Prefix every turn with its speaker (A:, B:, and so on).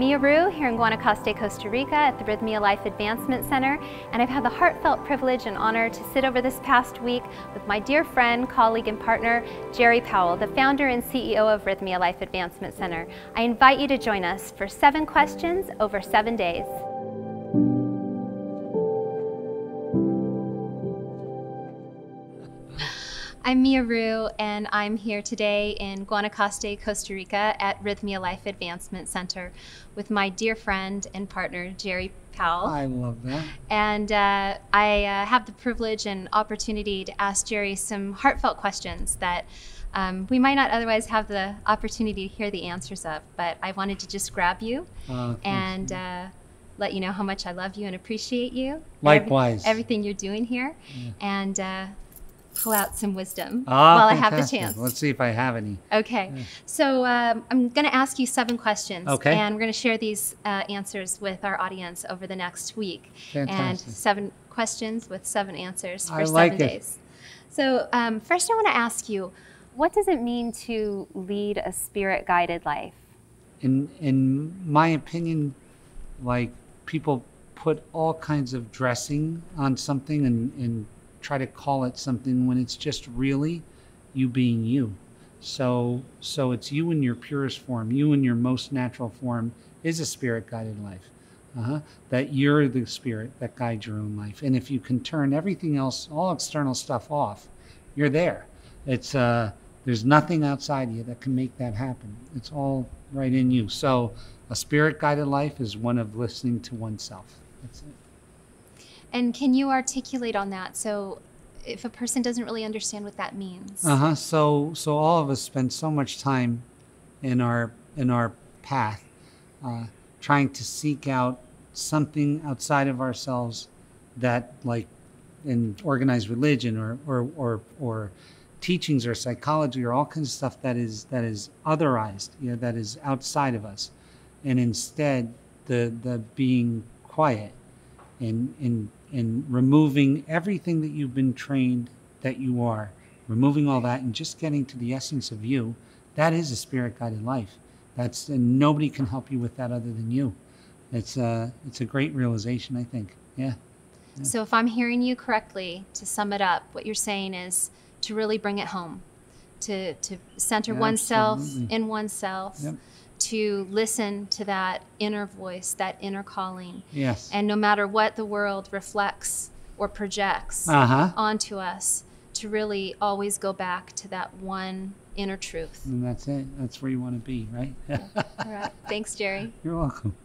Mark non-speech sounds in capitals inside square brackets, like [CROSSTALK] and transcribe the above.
A: Mia Rue here in Guanacaste, Costa Rica at the Rythmia Life Advancement Center, and I've had the heartfelt privilege and honor to sit over this past week with my dear friend, colleague, and partner, Gerry Powell, the founder and CEO of Rythmia Life Advancement Center. I invite you to join us for seven questions over seven days. I'm Mia Rue, and I'm here today in Guanacaste, Costa Rica at Rythmia Life Advancement Center with my dear friend and partner, Gerry Powell.
B: I love that.
A: And uh, I uh, have the privilege and opportunity to ask Gerry some heartfelt questions that um, we might not otherwise have the opportunity to hear the answers of, but I wanted to just grab you
B: Uh,
A: and uh, let you know how much I love you and appreciate you.
B: Likewise.
A: every- everything you're doing here. And uh, pull out some wisdom
B: ah,
A: while I have the chance.
B: Let's see if I have any.
A: Okay, so um, I'm going to ask you seven questions,
B: Okay.
A: and we're going to share these uh, answers with our audience over the next week.
B: Fantastic.
A: And seven questions with seven answers for
B: I
A: seven
B: like it.
A: days. So um, first, I want to ask you, what does it mean to lead a spirit-guided life?
B: In in my opinion, like people put all kinds of dressing on something and, and try to call it something when it's just really you being you. So so it's you in your purest form, you in your most natural form is a spirit guided life. Uh-huh. That you're the spirit that guides your own life. And if you can turn everything else, all external stuff off, you're there. It's uh there's nothing outside you that can make that happen. It's all right in you. So a spirit guided life is one of listening to oneself. That's it.
A: And can you articulate on that? So if a person doesn't really understand what that means.
B: Uh huh. So so all of us spend so much time in our in our path, uh, trying to seek out something outside of ourselves that, like, in organized religion or or or, or teachings or psychology or all kinds of stuff that is that is otherized, you know, that is outside of us, and instead the the being quiet in in in removing everything that you've been trained that you are, removing all that and just getting to the essence of you, that is a spirit guided life. That's and nobody can help you with that other than you. It's a it's a great realization, I think. Yeah.
A: So, if I'm hearing you correctly, to sum it up, what you're saying is to really bring it home, to, to center oneself
B: Absolutely.
A: in oneself,
B: Yep.
A: To listen to that inner voice, that inner calling.
B: Yes.
A: And no matter what the world reflects or projects
B: Uh huh.
A: onto us, to really always go back to that one inner truth.
B: And that's it. That's where you want to be, right? [LAUGHS]
A: All right. Thanks, Gerry.
B: You're welcome.